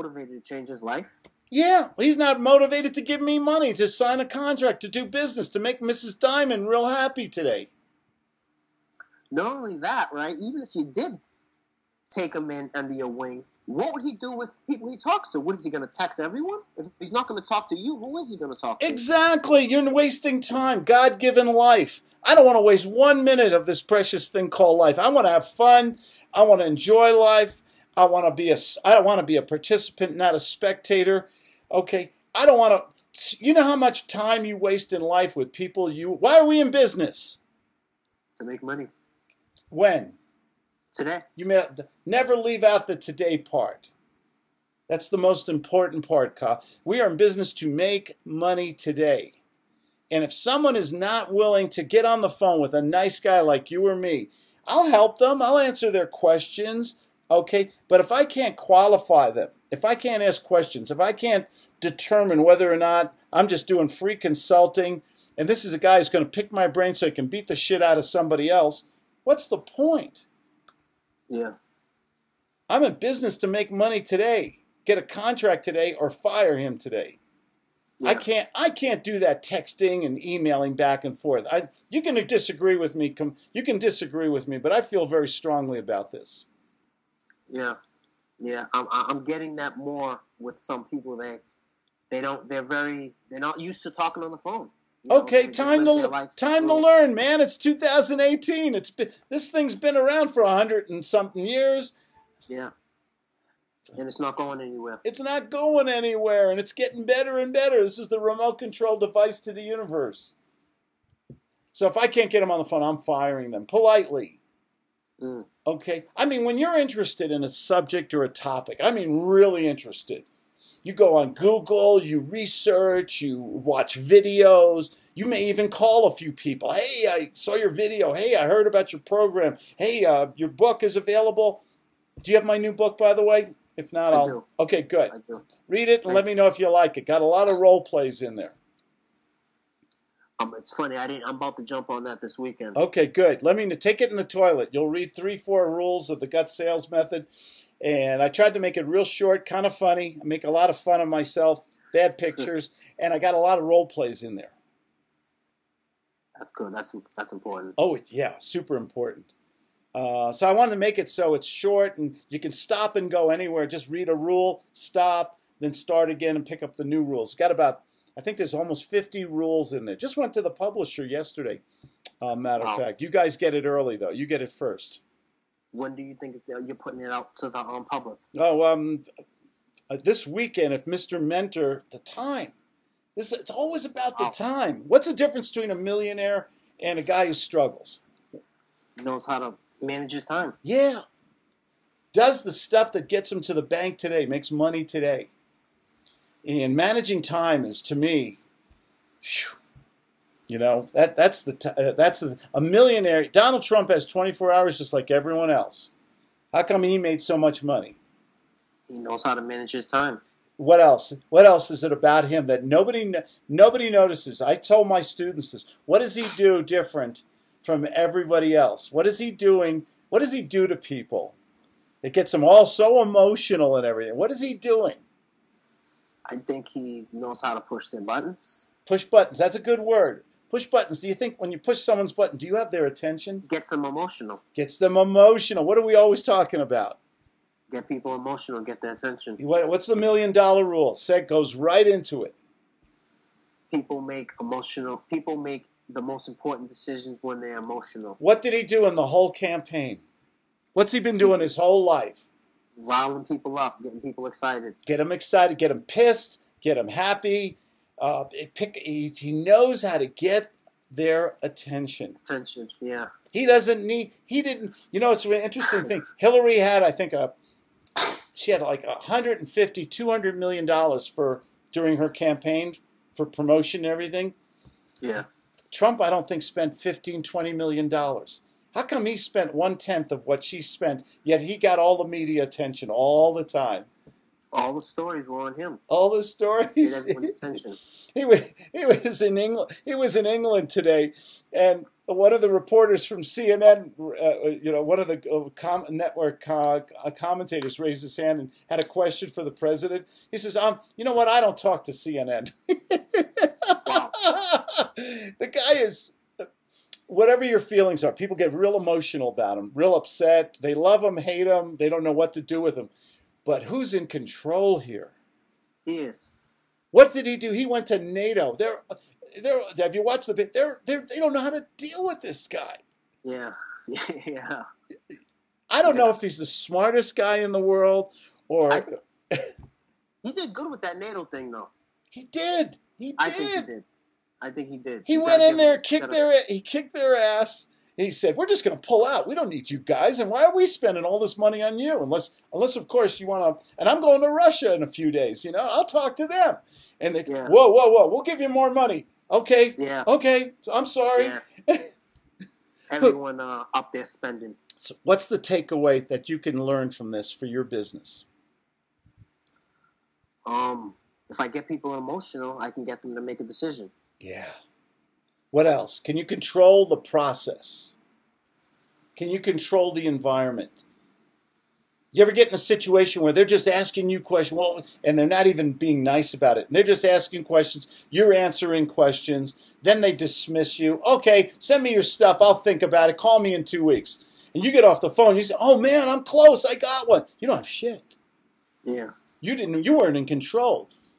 motivated to change his life. Yeah, he's not motivated to give me money, to sign a contract, to do business, to make Mrs. Diamond real happy today. Not only that, right? Even if you did take him in under your wing, what would he do with people he talks to? What is he going to text everyone? If he's not going to talk to you, who is he going to talk to? Exactly. You're wasting time. God given life. I don't want to waste one minute of this precious thing called life. I want to have fun. I want to enjoy life. I want to be a. I don't want to be a participant, not a spectator. Okay. I don't want to. You know how much time you waste in life with people you. Why are we in business? To make money. When? Today. You may never leave out the today part. That's the most important part, Kyle. We are in business to make money today. And if someone is not willing to get on the phone with a nice guy like you or me, I'll help them. I'll answer their questions. Okay. But if I can't qualify them, if I can't ask questions, if I can't determine whether or not I'm just doing free consulting and this is a guy who's going to pick my brain so he can beat the shit out of somebody else, what's the point? Yeah. I'm in business to make money today, get a contract today, or fire him today. Yeah. I can't. I can't do that texting and emailing back and forth. I, you can disagree with me. You can disagree with me, but I feel very strongly about this. Yeah, yeah. I'm, I'm getting that more with some people. They they don't. They're very. They're not used to talking on the phone. You okay, know, time to time to learn, man. It's 2018. It's been, this thing's been around for a hundred and something years. Yeah. And it's not going anywhere. It's not going anywhere, and it's getting better and better. This is the remote control device to the universe. So if I can't get them on the phone, I'm firing them politely. Mm. Okay? I mean, when you're interested in a subject or a topic, I mean, really interested, you go on Google, you research, you watch videos, you may even call a few people. Hey, I saw your video. Hey, I heard about your program. Hey, uh, your book is available. Do you have my new book, by the way? If not, I will. Okay, good. I do. Read it and Thanks. let me know if you like it. Got a lot of role plays in there. Um, it's funny. I didn't. I'm about to jump on that this weekend. Okay, good. Let me take it in the toilet. You'll read three, four rules of the GUTS sales method, and I tried to make it real short, kind of funny. I make a lot of fun of myself, bad pictures, and I got a lot of role plays in there. That's good. That's that's important. Oh yeah, super important. Uh, so I wanted to make it so it's short and you can stop and go anywhere. Just read a rule, stop, then start again and pick up the new rules. Got about, I think there's almost 50 rules in there. Just went to the publisher yesterday. Uh, matter of fact, you guys get it early though. You get it first. When do you think it's uh, you're putting it out to the um, public? Oh, um, uh, this weekend if Mr. Mentor the time. This it's always about the time. What's the difference between a millionaire and a guy who struggles? Knows how to manage his time. Yeah. Does the stuff that gets him to the bank today, makes money today. And managing time is to me, whew, you know, that that's the uh, that's the, a millionaire. Donald Trump has 24 hours just like everyone else. How come he made so much money? He knows how to manage his time. What else? What else is it about him that nobody nobody notices? I told my students this. What does he do different from everybody else? What is he doing? What does he do to people? It gets them all so emotional and everything. What is he doing? I think he knows how to push their buttons. Push buttons. That's a good word. Push buttons. Do you think when you push someone's button, do you have their attention? Gets them emotional. Gets them emotional. What are we always talking about? Get people emotional, get their attention. What, what's the million dollar rule? Seg goes right into it. People make emotional. People make the most important decisions when they're emotional. What did he do in the whole campaign? What's he been doing his whole life? Riling people up, getting people excited. Get them excited, get them pissed, get them happy. Uh, pick, he, he knows how to get their attention. Attention, yeah. He doesn't need, he didn't, you know, it's an interesting thing. Hillary had, I think, a, she had like 150, 200 million dollars for, during her campaign for promotion and everything. Yeah. Trump, I don't think, spent 15, 20 million dollars. How come he spent one tenth of what she spent, yet he got all the media attention all the time? All the stories were on him. All the stories. Everyone's attention. He was, he was in England. He was in England today, and one of the reporters from CNN, uh, you know, one of the uh, com- network uh, commentators raised his hand and had a question for the president. He says, "Um, you know what? I don't talk to CNN." the guy is whatever your feelings are. People get real emotional about him, real upset. They love him, hate him. They don't know what to do with him. But who's in control here? He is. What did he do? He went to NATO. They're, they're, have you watched the bit? They're, they're, they don't know how to deal with this guy. Yeah, yeah. I don't yeah. know if he's the smartest guy in the world or. he did good with that NATO thing, though. He did. He did. I think he did. I think he did. He, he went in there, kicked their, he kicked their ass. He said, "We're just going to pull out. We don't need you guys. And why are we spending all this money on you? Unless, unless of course you want to. And I'm going to Russia in a few days. You know, I'll talk to them. And they, yeah. whoa, whoa, whoa, we'll give you more money. Okay, yeah, okay. I'm sorry. Yeah. Everyone uh, up there spending. So what's the takeaway that you can learn from this for your business? Um, if I get people emotional, I can get them to make a decision. Yeah. What else? Can you control the process? Can you control the environment? You ever get in a situation where they're just asking you questions, well, and they're not even being nice about it. And they're just asking questions, you're answering questions, then they dismiss you. Okay, send me your stuff, I'll think about it. Call me in two weeks. And you get off the phone, you say, Oh man, I'm close, I got one. You don't have shit. Yeah. You didn't you weren't in control.